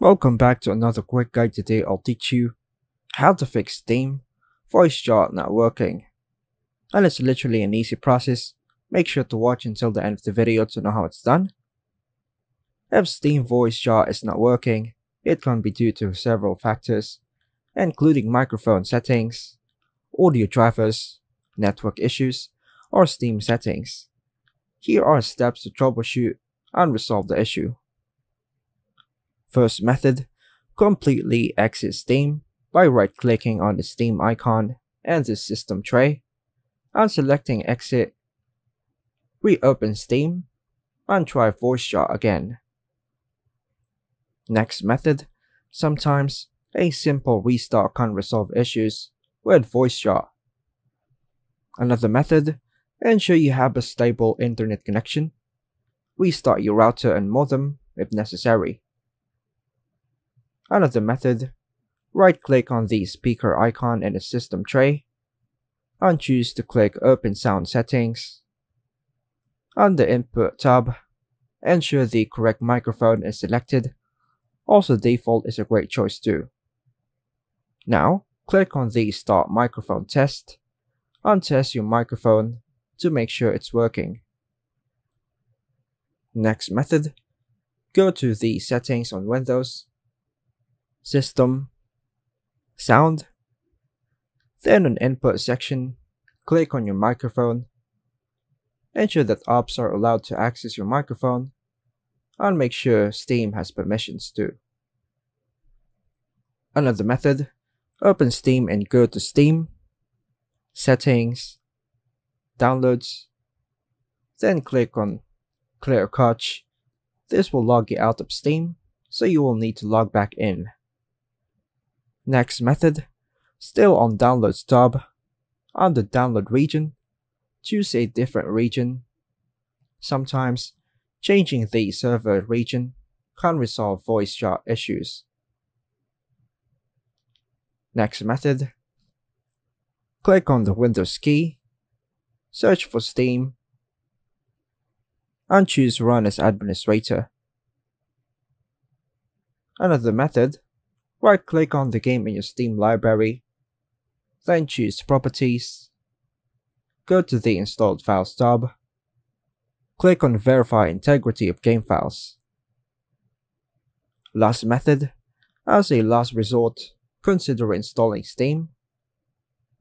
Welcome back to another quick guide today I'll teach you how to fix Steam voice chat not working. And it's literally an easy process, make sure to watch until the end of the video to know how it's done. If Steam voice chat is not working, it can be due to several factors, including microphone settings, audio drivers, network issues, or Steam settings. Here are steps to troubleshoot and resolve the issue. First method, completely exit Steam by right-clicking on the Steam icon and the system tray, and selecting exit. Reopen Steam, and try voice chat again. Next method, sometimes a simple restart can resolve issues with voice chat. Another method, ensure you have a stable internet connection. Restart your router and modem if necessary. Another method, right-click on the speaker icon in the system tray, and choose to click Open Sound Settings. On the Input tab, ensure the correct microphone is selected. Also default is a great choice too. Now, click on the Start Microphone Test, and test your microphone to make sure it's working. Next method, go to the settings on Windows System, Sound. Then on Input section, click on your microphone. Ensure that apps are allowed to access your microphone, and make sure Steam has permissions too. Another method, open Steam and go to Steam, Settings, Downloads, then click on Clear Cache. This will log you out of Steam, so you will need to log back in. Next method, still on Downloads tab, the download region, choose a different region. Sometimes, changing the server region can resolve voice chat issues. Next method, click on the Windows key, search for Steam, and choose Run as Administrator. Another method, Right click on the game in your Steam library, then choose Properties, go to the Installed Files tab, click on Verify Integrity of Game Files. Last method, as a last resort, consider installing Steam.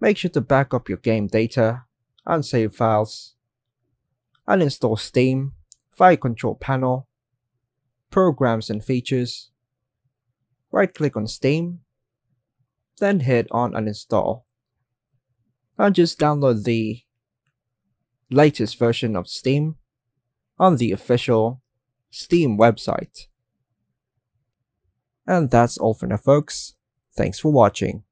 Make sure to back up your game data and save files. Uninstall Steam via Control Panel, Programs and Features, right click on Steam, then hit on uninstall. And just download the latest version of Steam on the official Steam website. And that's all for now folks, thanks for watching.